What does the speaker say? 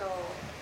So it's crazy that